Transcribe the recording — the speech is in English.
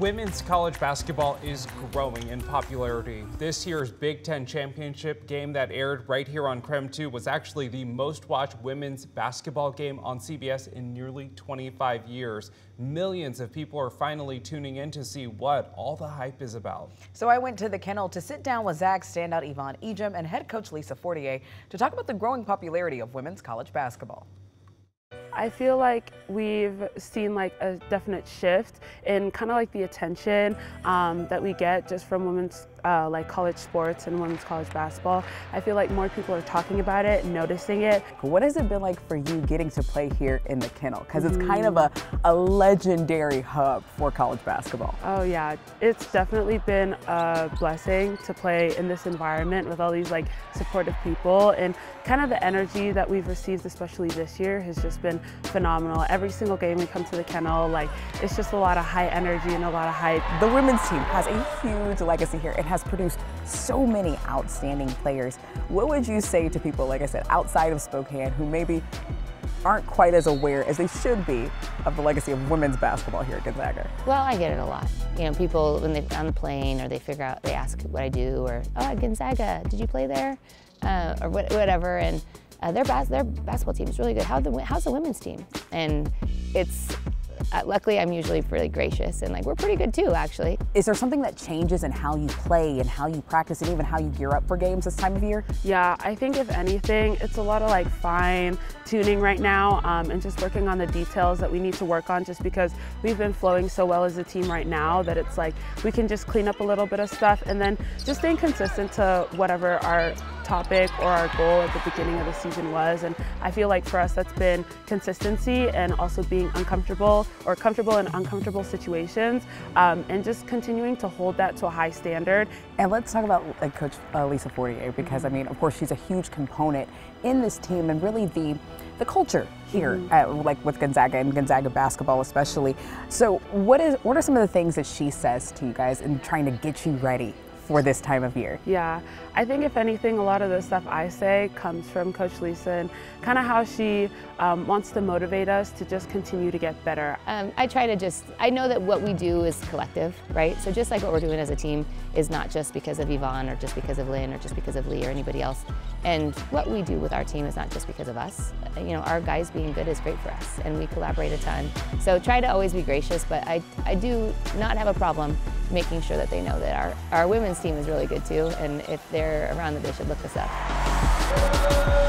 Women's college basketball is growing in popularity. This year's Big Ten Championship game that aired right here on KREM 2 was actually the most watched women's basketball game on CBS in nearly 25 years. Millions of people are finally tuning in to see what all the hype is about. So I went to the kennel to sit down with Zag standout Yvonne Ejim and head coach Lisa Fortier to talk about the growing popularity of women's college basketball. I feel like we've seen like a definite shift in kind of like the attention um, that we get just from women's uh, like college sports and women's college basketball. I feel like more people are talking about it, noticing it. What has it been like for you getting to play here in the kennel? Because it's kind of a, a legendary hub for college basketball. Oh yeah, it's definitely been a blessing to play in this environment with all these like supportive people and kind of the energy that we've received, especially this year, has just been phenomenal. Every single game we come to the kennel, like it's just a lot of high energy and a lot of hype. The women's team has a huge legacy here. It has produced so many outstanding players. What would you say to people, like I said, outside of Spokane who maybe aren't quite as aware as they should be of the legacy of women's basketball here at Gonzaga? Well, I get it a lot. You know, people when they're on the plane or they figure out, they ask what I do or, oh, at Gonzaga, did you play there? Uh, or whatever. And uh, their, bas their basketball team is really good. How the, how's the women's team? And it's uh, luckily, I'm usually really gracious and like we're pretty good too, actually. Is there something that changes in how you play and how you practice and even how you gear up for games this time of year? Yeah, I think if anything, it's a lot of like fine tuning right now um, and just working on the details that we need to work on just because we've been flowing so well as a team right now that it's like we can just clean up a little bit of stuff and then just staying consistent to whatever our topic or our goal at the beginning of the season was. And I feel like for us that's been consistency and also being uncomfortable or comfortable in uncomfortable situations um, and just continuing to hold that to a high standard. And let's talk about like Coach uh, Lisa Fortier because I mean, of course, she's a huge component in this team and really the the culture here, mm -hmm. at, like with Gonzaga and Gonzaga basketball especially. So, what is what are some of the things that she says to you guys in trying to get you ready for this time of year? Yeah, I think if anything, a lot of the stuff I say comes from Coach Lisa and kind of how she um, wants to motivate us to just continue to get better. Um, I try to just, I know that what we do is collective, right? So just like what we're doing as a team is not just because of Yvonne or just because of Lynn or just because of Lee or anybody else. And what we do with our team is not just because of us. You know, our guys being good is great for us and we collaborate a ton. So try to always be gracious, but I, I do not have a problem making sure that they know that our, our women's team is really good too. And if they're around, that they should look us up.